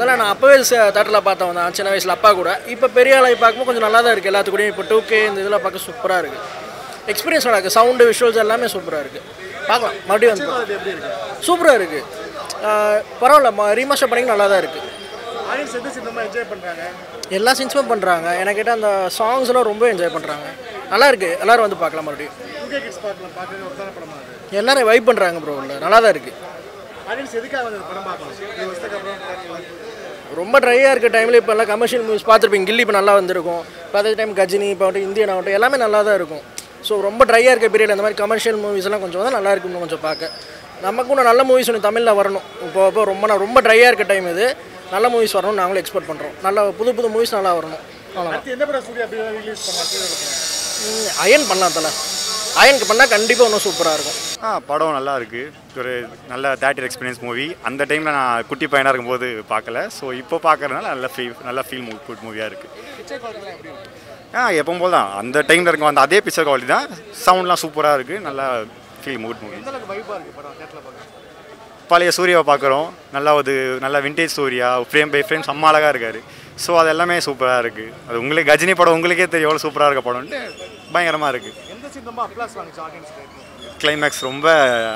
தலை நான் அப்போவே தேட்டரில் பார்த்தவன் தான் சின்ன வயசில் அப்பா கூட. இப்போ பெரிய ஆளாகி பார்க்கும்போது கொஞ்சம் நல்லா தான் இருக்குது எல்லாத்துக்கூடயும் இப்போ டூ கே இந்த இதெல்லாம் பார்க்க சூப்பராக இருக்குது எக்ஸ்பீரியன்ஸ் நல்லா இருக்குது சவுண்டு விஷுவல்ஸ் எல்லாமே சூப்பராக இருக்குது பார்க்கலாம். மறுபடியும் வந்து சூப்பராக இருக்குது பரவாயில்ல. ரீமாஸ்டர் பண்ணி நல்லா தான் இருக்குது எல்லா சீன்ஸுமே பண்ணுறாங்க எனக்கு கேட்டால் அந்த சாங்ஸ்லாம் ரொம்ப என்ஜாய் பண்ணுறாங்க நல்லா இருக்குது எல்லோரும் வந்து பார்க்கலாம் மறுபடியும். எல்லாரும் வைப் பண்ணுறாங்க ப்ரோ உள்ள நல்லா தான் இருக்குது ரொம்ப ட்ரையாக இருக்க டைமில் இப்போ எல்லாம் கமர்ஷியல் மூவிஸ் பார்த்துருப்பீங்க. கில்லி இப்போ நல்லா வந்திருக்கும். இப்போ அதே டைம் கஜினி இப்போ இந்தியன் ஆகட்டும் எல்லாமே நல்லா தான் இருக்கும். ஸோ ரொம்ப ட்ரையாக இருக்க பீரியட் அந்த மாதிரி கமர்ஷியல் மூவிஸ் எல்லாம் கொஞ்சம் தான் நல்லா இருக்கும் இன்னும் கொஞ்சம் பார்க்க. நமக்கும் இன்னும் நல்ல மூவிஸ் ஒன்று தமிழில் வரணும். இப்போ இப்போ ரொம்ப ரொம்ப ட்ரையாக இருக்க டைம் இது. நல்ல மூவிஸ் வரணும் நாங்களும் எக்ஸ்பெக்ட் பண்ணுறோம் நல்ல புது புது மூவிஸ் நல்லா வரணும். அயன் பண்ணலாம் தலை. அயனுக்கு பண்ணால் கண்டிப்பாக இன்னும் சூப்பராக இருக்கும். ஆ படம் நல்லா இருக்கு ஒரு நல்ல தேட்டர் எக்ஸ்பீரியன்ஸ் மூவி அந்த டைமில் நான் குட்டி பையனாக இருக்கும்போது பார்க்கல ஸோ இப்போ பார்க்கறதுனால நல்ல ஃபீல் நல்ல ஃபீல் குட் மூவியாக இருக்குது ஆ எப்பவும் போல் தான். அந்த டைமில் இருக்கும் அந்த அதே பிக்சர் குவாலிட்டி தான். சவுண்ட்லாம் சூப்பராக இருக்குது நல்லா ஃபீல் மூட் மூவி பழைய சூர்யாவை பார்க்குறோம் நல்லா ஒரு நல்ல vintage Suriya. Frame by frame செம்ம அழகாக இருக்கார். ஸோ அது எல்லாமே சூப்பராக இருக்குது அது உங்களுக்கு கஜினி படம் உங்களுக்கே தெரியும். எவ்வளோ சூப்பராக இருக்க படம்ட்டு பயங்கரமாக இருக்குது கிளைமேக்ஸ் ரொம்ப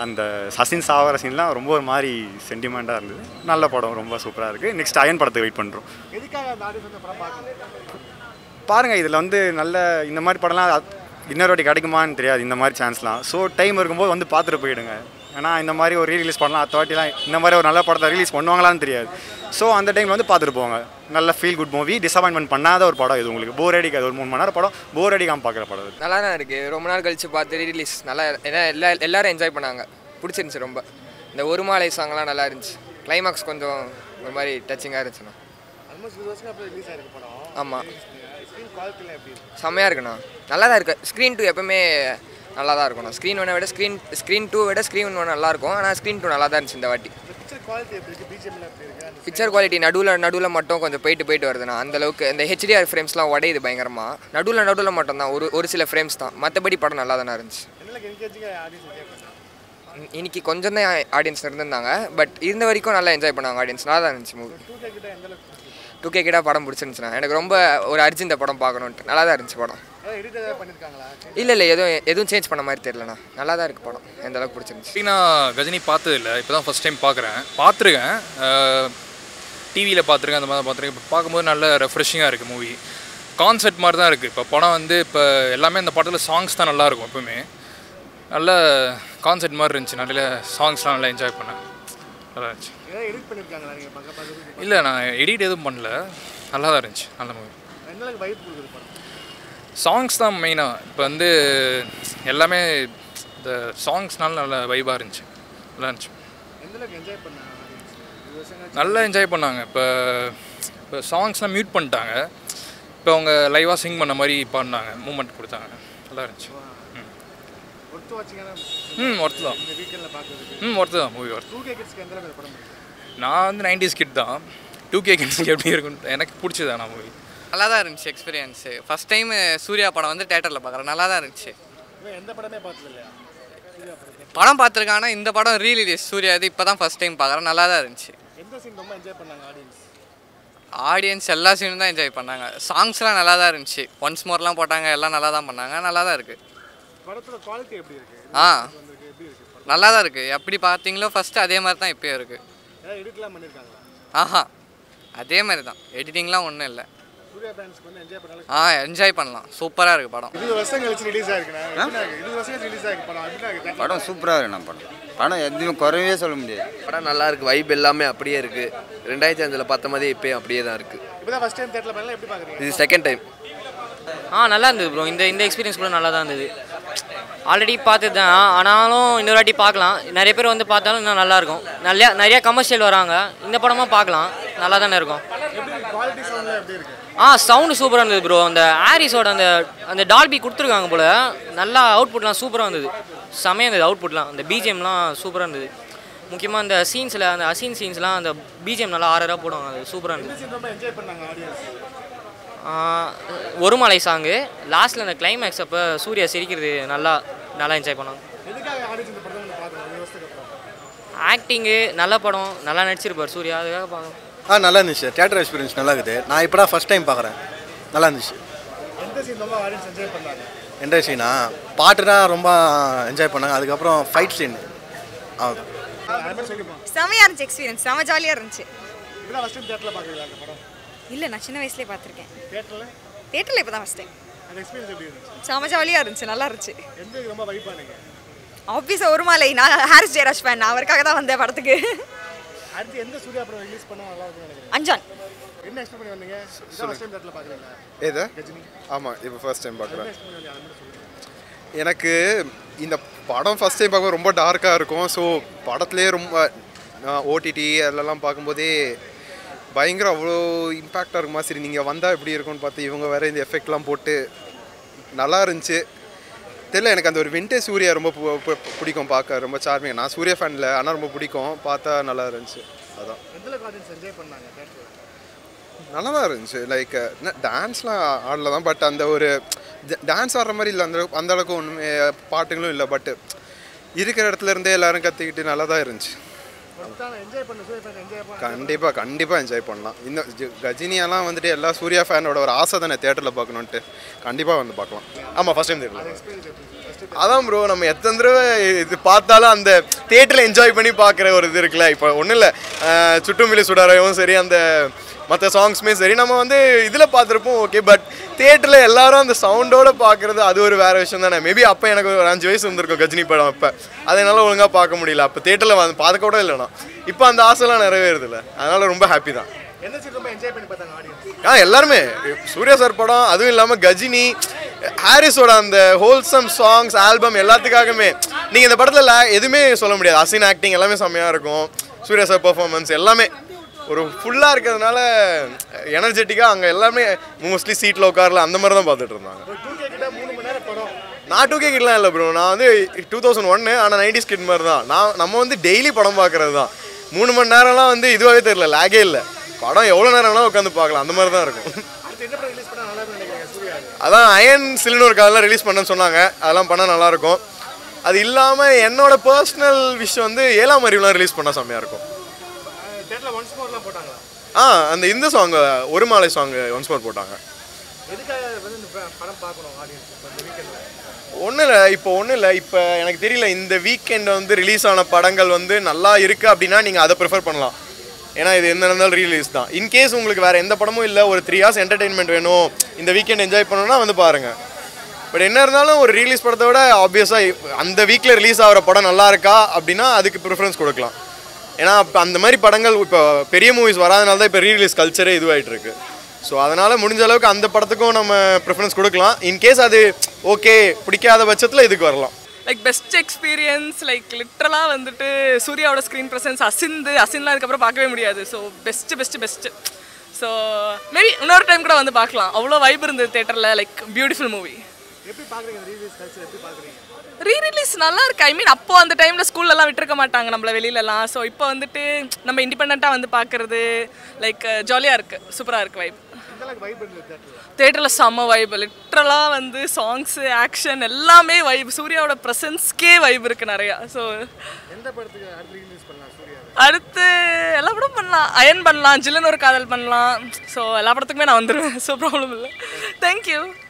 அந்த சசின் சாவர சீன்லாம் ரொம்ப ஒரு மாதிரி சென்டிமெண்ட்டாக இருந்தது. நல்ல படம் ரொம்ப சூப்பராக இருக்குது நெக்ஸ்ட் அயன் படத்துக்கு வெயிட் பண்ணுறோம் பாருங்கள் இதில் வந்து நல்ல இந்த மாதிரி படம்லாம் இன்னொரு வாட்டி கிடைக்குமான்னு தெரியாது இந்த மாதிரி சான்ஸ்லாம் ஸோ டைம் இருக்கும்போது வந்து பார்த்துட்டு போயிடுங்க. ஏன்னா இந்த மாதிரி ஒரு ரிலீஸ் பண்ணலாம் அடுத்த வாட்டிலாம் இந்த மாதிரி ஒரு நல்ல படத்தை ரிலீஸ் பண்ணுவாங்களான்னு தெரியாது. ஸோ அந்த டைமில் வந்து பார்த்துட்டு போங்க. நல்ல ஃபீல் குட் மூவி டிசப்பாயின்மெண்ட் பண்ணாத ஒரு படம் இது உங்களுக்கு. போர் அடிக்காது ஒரு மூணு மணி நேரம் படம். போர் அடிக்காமல் பார்க்குற படம் நல்லா தான் இருக்குது ரொம்ப நாள் கழிச்சு பார்த்து ரிலீஸ் நல்லா ஏன்னா எல்லா எல்லாரும் என்ஜாய் பண்ணாங்க. பிடிச்சிருந்துச்சி ரொம்ப. இந்த ஒரு மாலை சாங்லாம் நல்லா இருந்துச்சு. கிளைமாக்ஸ் கொஞ்சம் ஒரு மாதிரி டச்சிங்காக இருந்துச்சுண்ணா. ஆமாம் ஸ்க்ரீன் குவாலிட்டிலாம் எப்படி இருக்கு? செம்மையாக இருக்குண்ணா. நல்லா தான் இருக்குது ஸ்க்ரீன் டூ எப்பவுமே நல்லா தான் இருக்கும்ண்ணா ஸ்க்ரீன் ஒன்னை விட ஸ்க்ரீன் ஸ்க்ரீன் டூ விட ஸ்க்ரீன் ஒன் நல்லா இருக்கும் ஆனால் ஸ்க்ரீன் டூ நல்லா தான் இருந்துச்சு இந்த வாட்டி. பிக்சர் குவாலிட்டி நடுவில் நடுவில் மட்டும் கொஞ்சம் போயிட்டு போயிட்டு வருதுண்ணா அந்த அளவுக்கு இந்த ஹெச்டிஆர் ஃப்ரேம்ஸ்லாம் உடையுது பயங்கரமாக நடுவில் நடுவில் மட்டும் தான் ஒரு ஒரு சில ஃப்ரேம்ஸ் தான். மற்றபடி படம் நல்லா தானே இருந்துச்சு இன்னைக்கு கொஞ்சம் தான் ஆடியன்ஸ் இருந்திருந்தாங்க. பட் இருந்த வரைக்கும் நல்லா என்ஜாய் பண்ணாங்க ஆடியன்ஸ் நல்லா தான் இருந்துச்சு மூவி டூ கே கிட்ட படம் பிடிச்சிருந்துச்சுண்ணா. எனக்கு ரொம்ப ஒரு அர்ஜென்ட் படம் பார்க்கணுன்ட்டு. நல்லா தான் இருந்துச்சு படம். இல்லை இல்லை எதுவும் எதுவும் சேஞ்ச் பண்ண மாதிரி தெரியலண்ணா. நல்லா தான் இருக்குது படம். எந்த அளவுக்கு பிடிச்சிருந்துச்சு. நான் கஜினி பார்த்தது இல்லை. இப்போ தான் ஃபஸ்ட் டைம் பார்க்குறேன். பார்த்துருக்கேன். டிவியில் பார்த்துருக்கேன் அந்த மாதிரி பார்த்துருக்கேன். இப்போ பார்க்கும்போது நல்ல ரெஃப்ரெஷிங்காக இருக்குது மூவி கான்செப்ட் மாதிரி தான் இருக்குது இப்போ படம் வந்து இப்போ எல்லாமே இந்த படத்தில் சாங்ஸ் தான் நல்லாயிருக்கும் எப்பவுமே. நல்ல கான்செப்ட் மாதிரி இருந்துச்சு. நிறைய சாங்ஸ்லாம் நல்லா என்ஜாய் பண்ணேன். நல்லா இருந்துச்சு. இல்லை நான் எடிட் எதுவும் பண்ணல. நல்லா தான் இருந்துச்சு. நல்ல மூவி சாங்ஸ் தான் மெயினாக இப்போ வந்து எல்லாமே இந்த சாங்ஸ்னால நல்ல வைபாக இருந்துச்சு. நல்லா இருந்துச்சு. நல்லா என்ஜாய் பண்ணாங்க. இப்போ இப்போ சாங்ஸ்லாம் மியூட் பண்ணிட்டாங்க. இப்போ அவங்க லைவாக சிங் பண்ண மாதிரி பாடினாங்க. மூமெண்ட் கொடுத்தாங்க. நல்லா இருந்துச்சு. ம். ஒர்த்து தான். ம் ஒர்த்து தான். மூவி ஒர்த்து நான் வந்து நைன்டிஸ் கிட் தான். டூ கே கிட்ஸ்க்கு எப்படி இருக்குன்னு எனக்கு பிடிச்சதா நான் மூவி நல்லா தான் இருந்துச்சு எக்ஸ்பீரியன்ஸு ஃபஸ்ட் டைம் சூர்யா படம் வந்து தேட்டரில் பார்க்குறேன். நல்லா தான் இருந்துச்சு எந்த படமே பார்த்தது இல்லையா படம். பார்த்துருக்கேன் ஆனால் இந்த படம் ரீலிஸ் சூர்யா இது இப்போ தான் ஃபஸ்ட் டைம் பார்க்குறேன். நல்லா தான் இருந்துச்சு. எந்த சீன் ரொம்ப என்ஜாய் பண்ணாங்க ஆடியன்ஸ் ஆடியன்ஸ் எல்லா சீனும் தான் என்ஜாய் பண்ணாங்க. சாங்ஸ்லாம் நல்லா தான் இருந்துச்சு. ஒன்ஸ் மோர்லாம் போட்டாங்க எல்லாம் நல்லா தான் பண்ணாங்க. நல்லா தான் இருக்குது படத்தோட குவாலிட்டி எப்படி இருக்கு? ஆ. நல்லா தான் இருக்குது எப்படி பார்த்தீங்களோ ஃபஸ்ட்டு அதே மாதிரி தான் இப்போயும் இருக்குது ஆஹா. அதே மாதிரி தான். எடிட்டிங்லாம் ஒன்றும் இல்லை. ஆ என்ஜாய் பண்ணலாம். சூப்பராக இருக்குது படம். இருபது வருஷம் கழிச்சு ரிலீஸ் ஆயிருக்குண்ணா. எப்படிண்ணா இருக்கு? இருபது வருஷம் கழிச்சு ரிலீஸ் ஆயிருக்கு படம். எப்படிண்ணா இருக்கு? படம் சூப்பராக இருக்கு நம்ம படம். படம் எதுவும் குறைவே சொல்ல முடியாது. படம் நல்லா இருக்கு. வைப் எல்லாமே அப்படியே இருக்கு. ரெண்டாயிரத்தி அஞ்சில் பார்த்த மாதிரி இப்பயும் அப்படியே தான் இருக்கு. இப்போதான் ஃபர்ஸ்ட் டைம் தேட்டரில் பண்ணலாம் எப்படி பார்க்குறீங்க? இது செகண்ட் டைம் ஆ நல்லா இருந்தது ப்ரோ இந்த இந்த எக்ஸ்பீரியன்ஸ் கூட நல்லா தான் இருந்தது. ஆல்ரெடி பார்த்தது தான். ஆனாலும் இன்னொரு வாட்டி பார்க்கலாம். நிறைய பேர் வந்து பார்த்தாலும் இன்னும் நல்லா இருக்கும். நிறையா நிறையா கமர்ஷியல் வராங்க. இந்த படமாக பார்க்கலாம். நல்லா தானே இருக்கும். எப்படி குவாலிட்டி சவுண்ட்லாம் எப்படி இருக்கு? ஆ சவுண்டு சூப்பராக இருந்தது ப்ரோ அந்த ஆரிஸோட அந்த அந்த டால்பி கொடுத்துருக்காங்க போல். நல்லா அவுட்புட்லாம் சூப்பராக இருந்தது. செமையாக இருந்தது அவுட்புட்லாம் அந்த பிஜிஎம்லாம் சூப்பராக இருந்தது. முக்கியமாக அந்த சீன்ஸில் அந்த அசீன் சீன்ஸ்லாம் அந்த பிஜிஎம் நல்லா ஆறாக போடுவாங்க. அது சூப்பராக இருந்தது. ஒரு மலை சாங்கு லாஸ்ட்டில் அந்த கிளைமேக்ஸ் அப்போ சூர்யா சிரிக்கிறது நல்லா நல்லா என்ஜாய் பண்ணாங்க. பார்க்கணும்? ஆக்டிங்கு நல்ல படம் நல்லா நடிச்சிருப்பார் சூர்யா. அதுக்காக பார்க்கலாம் ஆ நல்லா இருந்துச்சு தேட்டர் எக்ஸ்பீரியன்ஸ் நல்லா இருக்குது நான் இப்போ தான் ஃபஸ்ட் டைம் பார்க்குறேன் நல்லா இருந்துச்சு சீன் என்ஜாய் பண்ணாங்க? எந்த சீனா பாட்டுனா ரொம்ப என்ஜாய் பண்ணாங்க. அதுக்கப்புறம் ஃபைட் சீன் சொல்லிப்போம். செமையாக இருந்துச்சு எக்ஸ்பீரியன்ஸ் செம ஜாலியாக இருந்துச்சு. இல்லை நான் சின்ன வயசுலேயே பார்த்துருக்கேன். தேட்டரில் இப்போ தான் ஃபஸ்ட் டைம் அந்த எக்ஸ்பீரியன்ஸ் எப்படி இருந்துச்சு? செம ஜாலியாக இருந்துச்சு. நல்லா இருந்துச்சு. ஆப்வியஸாக ஒரு மாலை. நான் ஹாரிஸ் ஜெயராஜ் ஃபேன் நான் அவருக்காக தான் வந்தேன் படத்துக்கு. அடுத்து எந்த சூர்யா படம் ரிலீஸ் பண்ணா நல்லா இருக்கும்னு நினைக்கிறீங்க? அஞ்சான். என்ன எக்ஸ்பெக்ட் பண்ணி வந்தீங்க? இதான் ஃபர்ஸ்ட் டைம் தேட்டரில் பார்க்குறீங்களா எது? கஜினி ஆமாம் இப்போ ஃபர்ஸ்ட் டைம் பார்க்குறேன் எனக்கு இந்த படம் ஃபர்ஸ்ட் டைம் பார்க்கும்போது ரொம்ப டார்க்காக இருக்கும். ஸோ படத்துலேயே ரொம்ப ஓடிடி அதிலலாம் பார்க்கும்போதே பயங்கர அவ்வளோ இம்பேக்டாக இருக்குமா? சரி நீங்கள் வந்தால் எப்படி இருக்கும்னு பார்த்து இவங்க வேறு இந்த எஃபெக்ட்லாம் போட்டு நல்லா இருந்துச்சு. தெரியல எனக்கு அந்த ஒரு விண்டேஜ் சூர்யா ரொம்ப பிடிக்கும் பார்க்க. ரொம்ப சார்மிங் நான் சூர்யா ஃபேனில் ஆனால் ரொம்ப பிடிக்கும். பார்த்தா நல்லா இருந்துச்சு. அதான். நல்லா தான் இருந்துச்சு. லைக் டான்ஸ்லாம் ஆடல தான் பட் அந்த ஒரு டான்ஸ் ஆடுற மாதிரி இல்லை. அந்த அளவுக்கு ஒன்றுமே பாட்டுங்களும் இல்லை. பட் இருக்கிற இடத்துல இருந்தே எல்லாரும் கற்றுக்கிட்டு நல்லா தான் இருந்துச்சு. கண்டிப்பாக கண்டிப்பாக என்ஜாய் பண்ணலாம். இந்த கஜினியெல்லாம் வந்துட்டு எல்லா சூர்யா ஃபேனோட ஒரு ஆசை தானே தேட்டரில் பார்க்கணுன்ட்டு கண்டிப்பாக வந்து பார்க்கலாம். ஆமாம் ஃபஸ்ட் டைம் தேட்டரில் அதான் ப்ரோ நம்ம எத்தனை தடவை இது பார்த்தாலும் அந்த தேட்டரில் என்ஜாய் பண்ணி பார்க்குற ஒரு இது இருக்குல்ல. இப்போ ஒன்றும் இல்லை சுட்டுமிலி சுடாரையும் சரி அந்த மற்ற சாங்ஸுமே சரி நம்ம வந்து இதில் பார்த்துருப்போம் ஓகே பட் தேட்டரில் எல்லாரும் அந்த சவுண்டோட பார்க்குறது அது ஒரு வேறு விஷயம் தானே. மேபி அப்போ எனக்கு ஒரு அஞ்சு வயசு வந்திருக்கும் கஜினி படம் அப்போ. அதனால ஒழுங்காக பார்க்க முடியல. அப்போ தேட்டரில் வந்து பார்க்க கூட இல்லைண்ணா. இப்போ அந்த ஆசைலாம் நிறைவேறுது இல்லை. அதனால ரொம்ப ஹாப்பி தான். ஆ எல்லாருமே. சூர்யா சார் படம் அதுவும் இல்லாமல் கஜினி ஹாரிஸோட அந்த ஹோல்சம் சாங்ஸ் ஆல்பம் எல்லாத்துக்காகவுமே. நீங்கள் இந்த படத்தில் எதுவுமே சொல்ல முடியாது. அசின் ஆக்டிங் எல்லாமே செம்மையாக இருக்கும். சூர்யா சார் பெர்ஃபார்மன்ஸ் எல்லாமே. ஒரு ஃபுல்லாக இருக்கிறதுனால எனர்ஜெட்டிக்காக அங்கே எல்லாமே மோஸ்ட்லி சீட்டில் உட்காரல அந்த மாதிரி தான் பார்த்துட்டு இருந்தாங்க. நான் டூ கே கிட்லாம் இல்லை ப்ரோ நான் வந்து டூ தௌசண்ட் ஒன்று ஆனால் நைன்டிஸ் கிட் மாதிரி தான். நான் நம்ம வந்து டெய்லி படம் பார்க்குறது தான். மூணு மணி நேரம்லாம் வந்து இதுவாகவே தெரியல லேகே இல்லை. படம் எவ்வளோ நேரம் வேணாலும் உட்காந்து பார்க்கலாம் அந்த மாதிரி தான் இருக்கும். அதான் அயன் சில்னு ஒரு காலெலாம் ரிலீஸ் பண்ணேன்னு சொன்னாங்க. அதெல்லாம் பண்ணால் நல்லாயிருக்கும் அது இல்லாமல் என்னோட பர்சனல் விஷயம் வந்து ஏழாம் அறிவுலாம் ரிலீஸ் பண்ணால் செம்மையாக இருக்கும். தேட்டரில் ஒன்ஸ் மோர்லாம் போட்டாங்களா? ஆ அந்த இந்த சாங் ஒரு மாலை சாங் ஒன்ஸ் மோர் போட்டாங்க. எதுக்காக வந்து இந்த படம் பார்க்கணும் ஆடியன்ஸ் ஒன்றும் இல்லை இப்போ ஒன்றும் இல்லை. இப்போ எனக்கு தெரியல இந்த வீக்கெண்ட் வந்து ரிலீஸ் ஆன படங்கள் வந்து நல்லா இருக்குது அப்படின்னா நீங்கள் அதை ப்ரிஃபர் பண்ணலாம். ஏன்னா இது என்ன இருந்தாலும் ரீலீஸ் தான். இன்கேஸ் உங்களுக்கு வேறு எந்த படமும் இல்லை ஒரு த்ரீ ஹார்ஸ் என்டர்டெயின்மெண்ட் வேணும் இந்த வீக்கெண்ட் என்ஜாய் பண்ணணும்னா வந்து பாருங்கள் பட் என்ன இருந்தாலும் ஒரு ரீலீஸ் படத்தை விட ஆப்வியஸாக அந்த வீக்கில் ரிலீஸ் ஆகிற படம் நல்லா இருக்கா அப்படின்னா அதுக்கு ப்ரிஃபரன்ஸ் கொடுக்கலாம். ஏன்னா இப்போ அந்த மாதிரி படங்கள் இப்போ பெரிய மூவிஸ் வராதனால தான் இப்போ ரீரிலீஸ் கல்ச்சரே இதுவாகிட்டு இருக்கு ஸோ அதனால் முடிஞ்ச அளவுக்கு அந்த படத்துக்கும் நம்ம ப்ரிஃபரன்ஸ் கொடுக்கலாம். இன்கேஸ் அது ஓகே பிடிக்காத பட்சத்தில் இதுக்கு வரலாம். லைக் பெஸ்ட் எக்ஸ்பீரியன்ஸ் லைக் லிட்ரலாக வந்துட்டு சூர்யாவோட ஸ்க்ரீன் ப்ரெசன்ஸ் அசிந்து அசின்லாம் அதுக்கப்புறம் பார்க்கவே முடியாது. So best best best so maybe இன்னொரு டைம் கூட வந்து பார்க்கலாம். அவ்வளோ வைப் இருந்தது தேட்டரில் லைக் பியூட்டிஃபுல் மூவி எப்படி பார்க்குறீங்க ரீலீஸ் கல்ச்சர் எப்படி பார்க்குறீங்க? ரீ ரிலீஸ் நல்லா இருக்கு. ஐ மீன் அப்போ அந்த டைமில் ஸ்கூல்லலாம் விட்டுருக்க மாட்டாங்க நம்மள வெளியிலலாம். ஸோ இப்போ வந்துட்டு நம்ம இண்டிபெண்ட்டாக வந்து பார்க்குறது லைக் ஜாலியாக இருக்குது சூப்பராக இருக்குது வைப் தேட்டரில் செம்ம வைப் லிட்ரலாக வந்து சாங்ஸு ஆக்ஷன் எல்லாமே வைப் சூர்யாவோட ப்ரெசன்ஸ்க்கே வைப் இருக்குது நிறையா. ஸோ எந்த படத்துக்கு அடுத்து எல்லா படம் பண்ணலாம். அயன் பண்ணலாம் ஜில்லுன்னு ஒரு காதல் பண்ணலாம். ஸோ எல்லா படத்துக்குமே நான் வந்துடுவேன் ஸோ ப்ராப்ளம் இல்லை. தேங்க்யூ